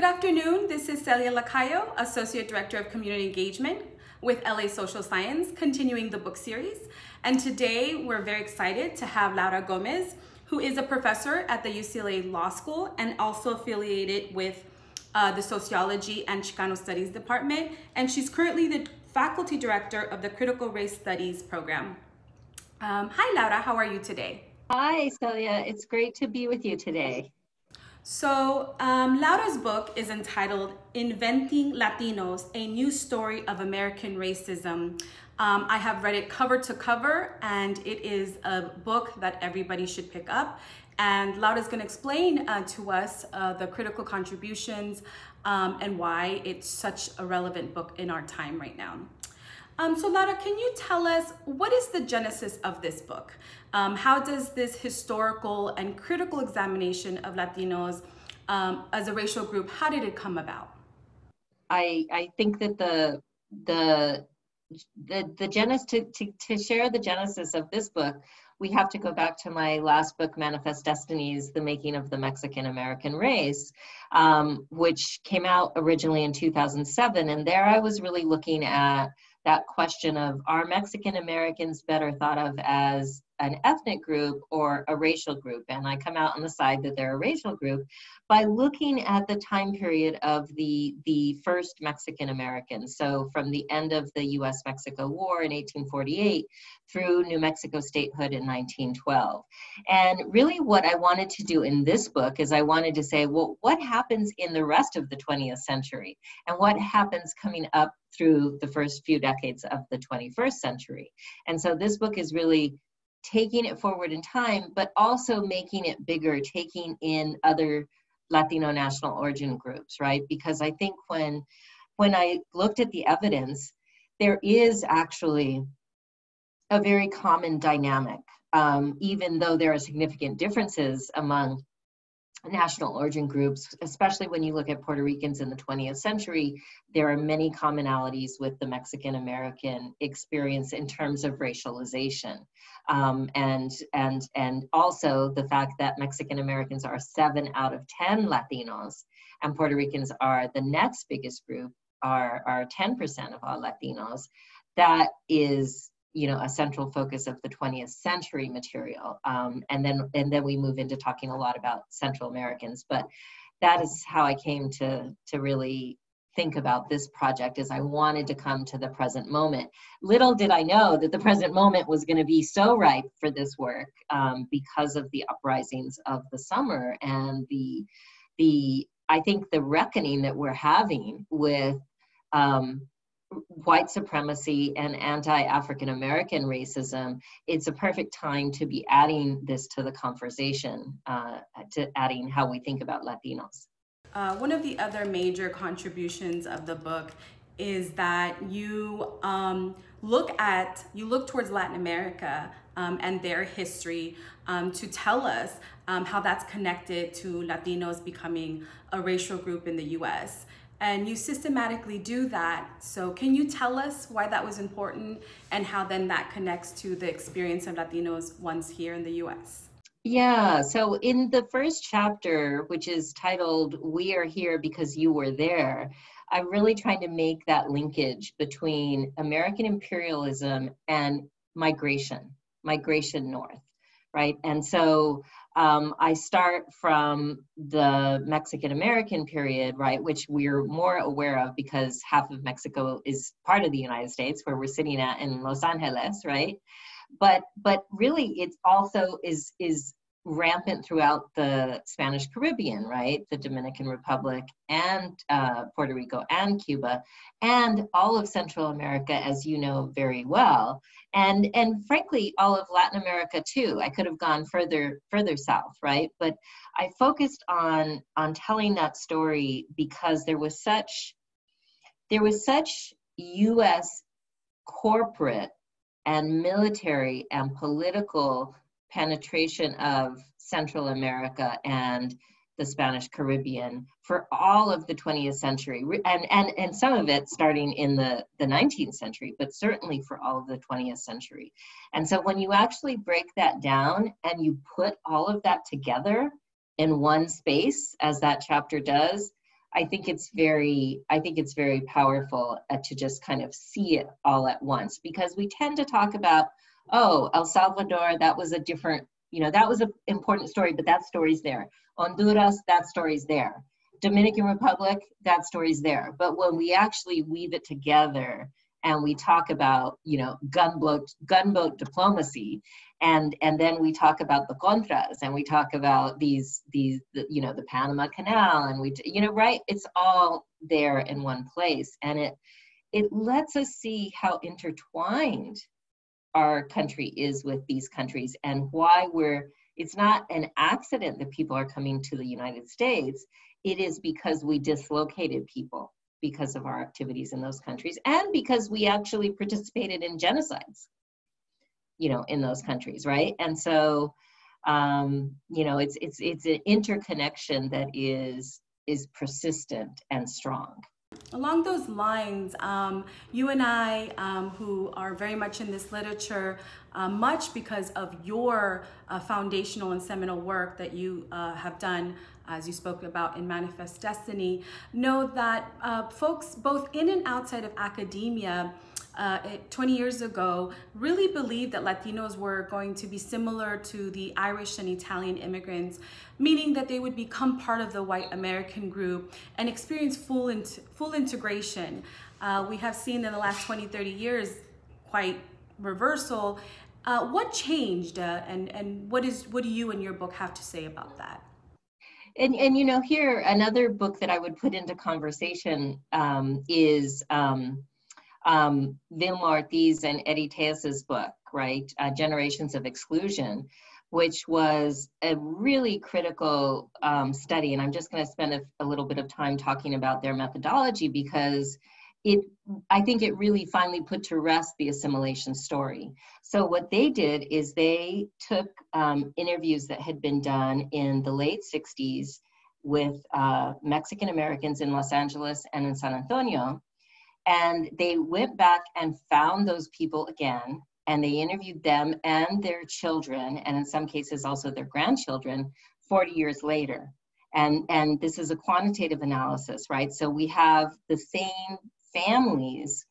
Good afternoon. This is Celia Lacayo, Associate Director of Community Engagement with LA Social Science, continuing the book series. And today we're very excited to have Laura Gomez, who is a professor at the UCLA Law School and also affiliated with uh, the Sociology and Chicano Studies Department. And she's currently the Faculty Director of the Critical Race Studies program. Um, hi, Laura. How are you today? Hi, Celia. It's great to be with you today. So, um, Laura's book is entitled Inventing Latinos A New Story of American Racism. Um, I have read it cover to cover, and it is a book that everybody should pick up. And Laura's going to explain uh, to us uh, the critical contributions um, and why it's such a relevant book in our time right now. Um, so Laura, can you tell us what is the genesis of this book? Um, how does this historical and critical examination of Latinos um, as a racial group, how did it come about? I, I think that the, the, the, the genesis, to, to, to share the genesis of this book, we have to go back to my last book, Manifest Destinies, The Making of the Mexican American Race, um, which came out originally in 2007. And there I was really looking at that question of are Mexican Americans better thought of as an ethnic group or a racial group? And I come out on the side that they're a racial group by looking at the time period of the, the first Mexican Americans. So from the end of the US Mexico War in 1848 through New Mexico statehood in 1912. And really, what I wanted to do in this book is I wanted to say, well, what happens in the rest of the 20th century? And what happens coming up through the first few decades of the 21st century. And so this book is really taking it forward in time, but also making it bigger, taking in other Latino national origin groups, right? Because I think when when I looked at the evidence, there is actually a very common dynamic, um, even though there are significant differences among national origin groups, especially when you look at Puerto Ricans in the 20th century, there are many commonalities with the Mexican American experience in terms of racialization. Um, and, and, and also the fact that Mexican Americans are seven out of 10 Latinos and Puerto Ricans are the next biggest group, are, are 10% of all Latinos. That is you know a central focus of the 20th century material. Um, and then and then we move into talking a lot about central americans but that is how i came to to really think about this project is i wanted to come to the present moment. Little did i know that the present moment was going to be so ripe for this work um, because of the uprisings of the summer and the the i think the reckoning that we're having with um, white supremacy and anti-African American racism, it's a perfect time to be adding this to the conversation, uh, to adding how we think about Latinos. Uh, one of the other major contributions of the book is that you um, look at, you look towards Latin America um, and their history um, to tell us um, how that's connected to Latinos becoming a racial group in the US and you systematically do that. So can you tell us why that was important and how then that connects to the experience of Latinos once here in the US? Yeah, so in the first chapter, which is titled We Are Here Because You Were There, I'm really trying to make that linkage between American imperialism and migration, migration north, right? And so um, I start from the Mexican American period, right, which we're more aware of because half of Mexico is part of the United States, where we're sitting at in Los Angeles, right? But but really, it also is is rampant throughout the Spanish Caribbean, right? The Dominican Republic and uh, Puerto Rico and Cuba and all of Central America, as you know very well. And, and frankly, all of Latin America too. I could have gone further, further south, right? But I focused on, on telling that story because there was such, there was such US corporate and military and political penetration of Central America and the Spanish Caribbean for all of the 20th century, and, and, and some of it starting in the, the 19th century, but certainly for all of the 20th century. And so when you actually break that down and you put all of that together in one space, as that chapter does, I think it's very, I think it's very powerful uh, to just kind of see it all at once because we tend to talk about, oh, El Salvador, that was a different, you know, that was an important story, but that story's there. Honduras, that story's there. Dominican Republic, that story's there. But when we actually weave it together and we talk about, you know, gunboat gunboat diplomacy, and and then we talk about the contras, and we talk about these these the, you know the Panama Canal, and we you know right, it's all there in one place, and it it lets us see how intertwined our country is with these countries and why we're it's not an accident that people are coming to the United States. It is because we dislocated people because of our activities in those countries and because we actually participated in genocides you know in those countries right? And so um, you know it's it's it's an interconnection that is is persistent and strong Along those lines, um, you and I, um, who are very much in this literature, uh, much because of your uh, foundational and seminal work that you uh, have done, as you spoke about in Manifest Destiny, know that uh, folks both in and outside of academia uh, 20 years ago really believed that Latinos were going to be similar to the Irish and Italian immigrants, meaning that they would become part of the white American group and experience full, in full integration. Uh, we have seen in the last 20, 30 years quite reversal. Uh, what changed uh, and, and what, is, what do you and your book have to say about that? And, and you know here another book that I would put into conversation um, is um, um, Vilma Ortiz and Eddie Telles's book, right, uh, Generations of Exclusion, which was a really critical um, study. And I'm just going to spend a, a, little bit of time talking about their methodology because it, I think it really finally put to rest the assimilation story. So what they did is they took um, interviews that had been done in the late 60s with uh, Mexican Americans in Los Angeles and in San Antonio, and they went back and found those people again, and they interviewed them and their children, and in some cases also their grandchildren, 40 years later. And, and this is a quantitative analysis, right? So we have the same families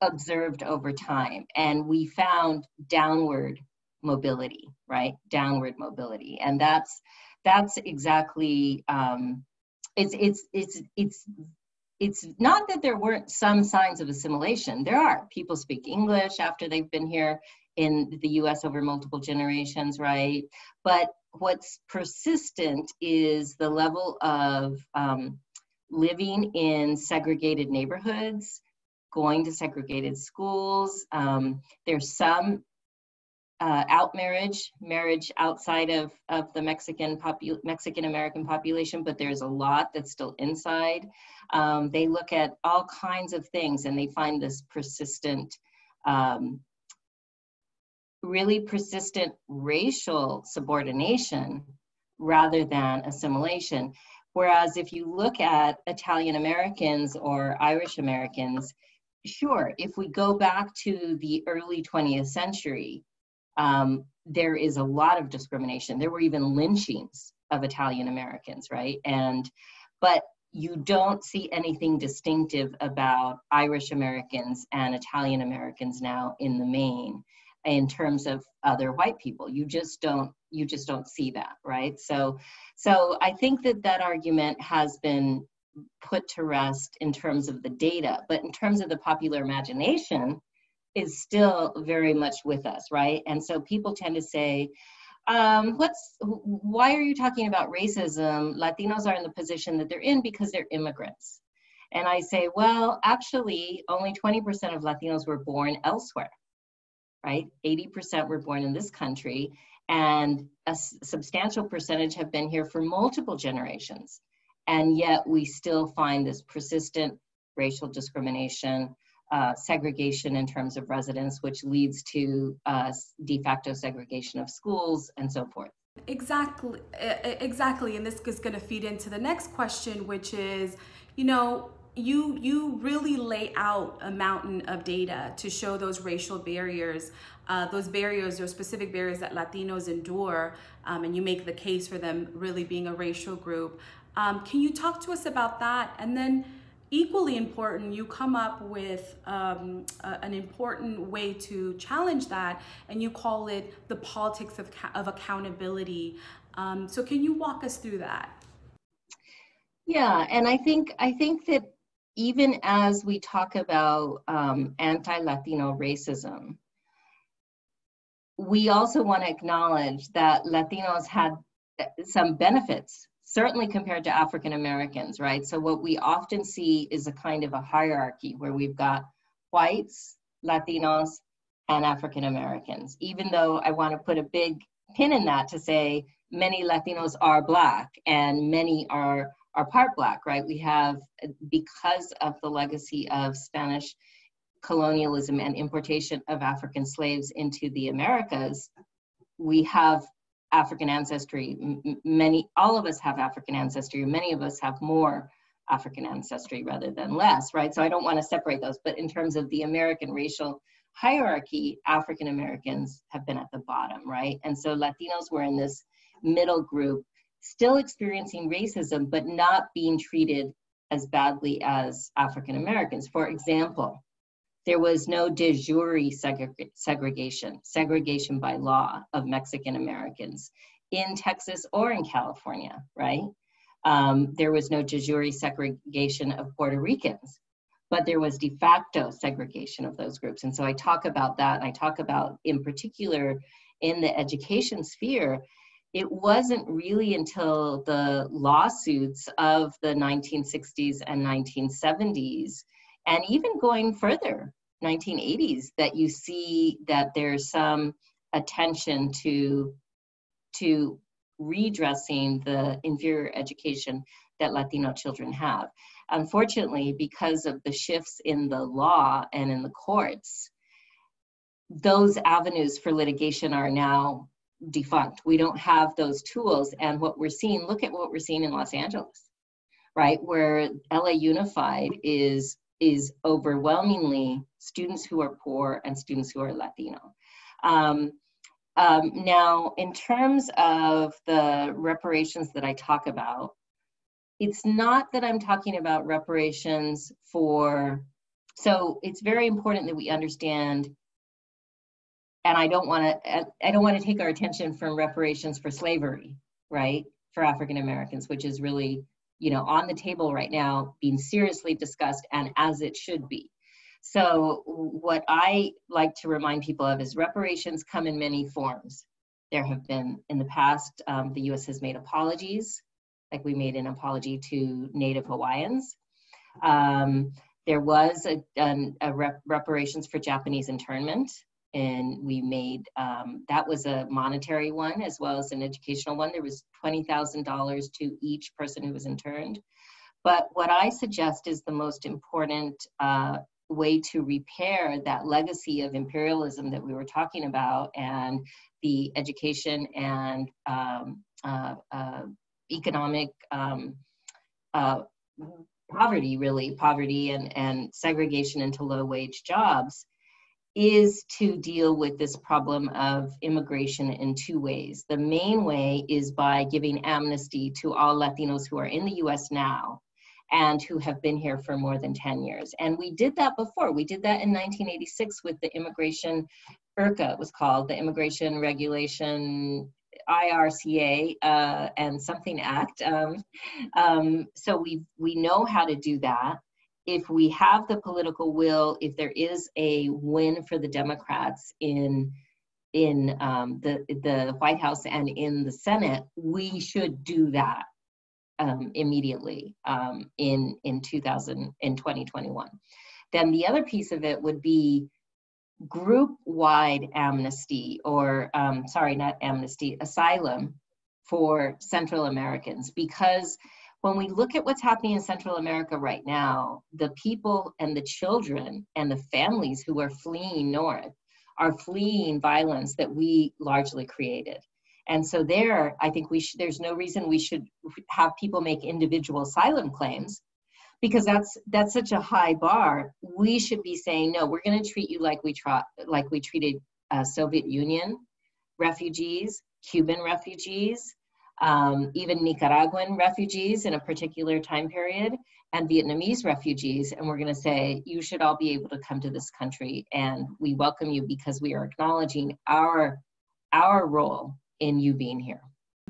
observed over time, and we found downward mobility, right? Downward mobility, and that's that's exactly um, it's it's it's it's it's not that there weren't some signs of assimilation. There are. People speak English after they've been here in the US over multiple generations, right? But what's persistent is the level of um, living in segregated neighborhoods, going to segregated schools. Um, there's some uh, out marriage, marriage outside of, of the Mexican popu- Mexican American population, but there's a lot that's still inside. Um, they look at all kinds of things and they find this persistent, um, really persistent racial subordination rather than assimilation. Whereas if you look at Italian Americans or Irish Americans, sure, if we go back to the early 20th century, um, there is a lot of discrimination. There were even lynchings of Italian Americans, right? And but you don't see anything distinctive about Irish Americans and Italian Americans now in the main in terms of other white people. You just don't you just don't see that, right? So so I think that that argument has been put to rest in terms of the data, but in terms of the popular imagination, is still very much with us, right? And so people tend to say, um, what's why are you talking about racism? Latinos are in the position that they're in because they're immigrants. And I say, well, actually, only 20% of Latinos were born elsewhere, right? 80% were born in this country, and a substantial percentage have been here for multiple generations. And yet we still find this persistent racial discrimination, uh, segregation in terms of residence, which leads to uh, de facto segregation of schools and so forth. Exactly, exactly. And this is going to feed into the next question, which is, you know, you you really lay out a mountain of data to show those racial barriers, uh, those barriers, those specific barriers that Latinos endure, um, and you make the case for them really being a racial group. Um, can you talk to us about that? And then, equally important, you come up with um, a, an important way to challenge that, and you call it the politics of, of accountability. Um, so, can you walk us through that? Yeah, and I think I think that even as we talk about um, anti-Latino racism, we also want to acknowledge that Latinos had some benefits, certainly compared to African Americans, right? So what we often see is a kind of a hierarchy where we've got whites, Latinos, and African Americans, even though I want to put a big pin in that to say many Latinos are Black and many are are part black, right? We have, because of the legacy of Spanish colonialism and importation of African slaves into the Americas, we have African ancestry. Many, all of us have African ancestry. Many of us have more African ancestry rather than less, right? So I don't want to separate those, but in terms of the American racial hierarchy, African Americans have been at the bottom, right? And so Latinos were in this middle group still experiencing racism, but not being treated as badly as African Americans. For example, there was no de jure segre- segregation, segregation by law of Mexican Americans in Texas or in California, right? Um, there was no de jure segregation of Puerto Ricans, but there was de facto segregation of those groups. And so I talk about that, and I talk about, in particular, in the education sphere, it wasn't really until the lawsuits of the 1960s and 1970s, and even going further, 1980s, that you see that there's some attention to, to redressing the inferior education that Latino children have. Unfortunately, because of the shifts in the law and in the courts, those avenues for litigation are now defunct. We don't have those tools. And what we're seeing, look at what we're seeing in Los Angeles, right? Where LA Unified is is overwhelmingly students who are poor and students who are Latino. Um, um, now, in terms of the reparations that I talk about, it's not that I'm talking about reparations for, so it's very important that we understand and I don't want to I don't want to take our attention from reparations for slavery, right? For African Americans, which is really, you know, on the table right now, being seriously discussed and as it should be. So what I like to remind people of is reparations come in many forms. There have been in the past, um, the U.S. has made apologies, like we made an apology to Native Hawaiians. Um, there was a, a, a rep reparations for Japanese internment and we made um, that was a monetary one as well as an educational one. There was $20000 to each person who was interned. But what i suggest is the most important uh, way to repair that legacy of imperialism that we were talking about and the education and um, uh, uh, economic um, uh, poverty really poverty and, and segregation into low wage jobs is to deal with this problem of immigration in two ways. The main way is by giving amnesty to all Latinos who are in the US now and who have been here for more than 10 years. And we did that before. We did that in 1986 with the immigration, IRCA it was called, the Immigration Regulation IRCA uh, and something Act. Um, um, so we we know how to do that if we have the political will, if there is a win for the Democrats in in um, the the White House and in the Senate, we should do that um, immediately um, in in 2000 in 2021. Then the other piece of it would be group-wide amnesty, or um, sorry, not amnesty, asylum for Central Americans, because when we look at what's happening in Central America right now, the people and the children and the families who are fleeing north are fleeing violence that we largely created. And so there, I think we should, there's no reason we should have people make individual asylum claims, because that's that's such a high bar we should be saying no we're going to treat you like we try like we treated uh, soviet union refugees cuban refugees um, even nicaraguan refugees in a particular time period and vietnamese refugees and we're going to say you should all be able to come to this country and we welcome you because we are acknowledging our our role in you being here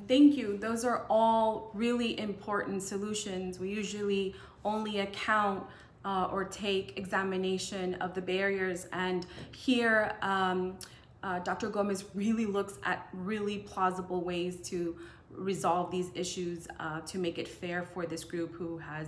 Thank you. Those are all really important solutions. We usually only account uh, or take examination of the barriers. And here, um, uh, Dr. Gomez really looks at really plausible ways to resolve these issues uh, to make it fair for this group who has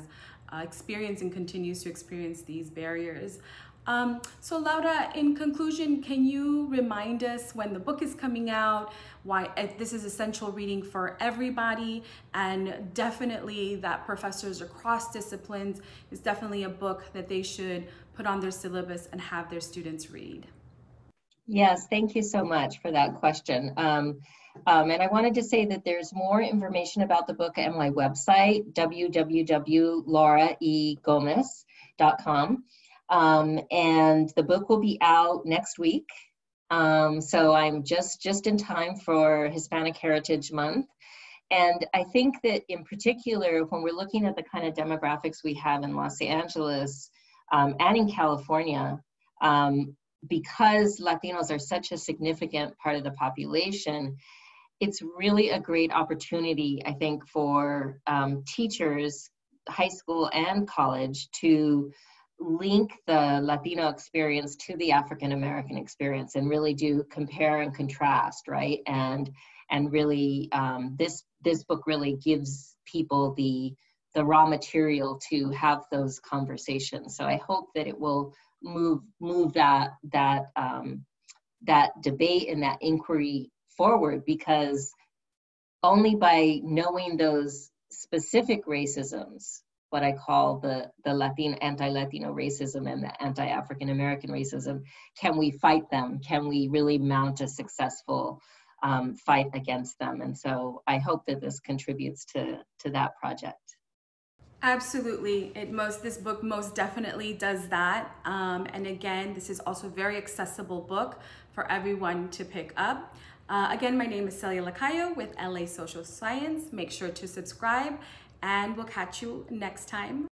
uh, experienced and continues to experience these barriers. Um, so Laura, in conclusion, can you remind us when the book is coming out, why uh, this is essential reading for everybody, and definitely that professors across disciplines is definitely a book that they should put on their syllabus and have their students read? Yes, thank you so much for that question. Um, um, and I wanted to say that there's more information about the book at my website, www.lauraegomez.com. Um, and the book will be out next week. Um, so I'm just just in time for Hispanic Heritage Month. And I think that in particular, when we're looking at the kind of demographics we have in Los Angeles um, and in California, um, because Latinos are such a significant part of the population, it's really a great opportunity, I think, for um, teachers, high school and college, to link the Latino experience to the African American experience and really do compare and contrast, right? And and really um, this this book really gives people the the raw material to have those conversations. So I hope that it will move move that that um, that debate and that inquiry forward because only by knowing those specific racisms what I call the, the Latin, anti-Latino racism and the anti-African American racism. Can we fight them? Can we really mount a successful um, fight against them? And so I hope that this contributes to, to that project. Absolutely. It most this book most definitely does that. Um, and again, this is also a very accessible book for everyone to pick up. Uh, again, my name is Celia Lacayo with LA Social Science. Make sure to subscribe and we'll catch you next time.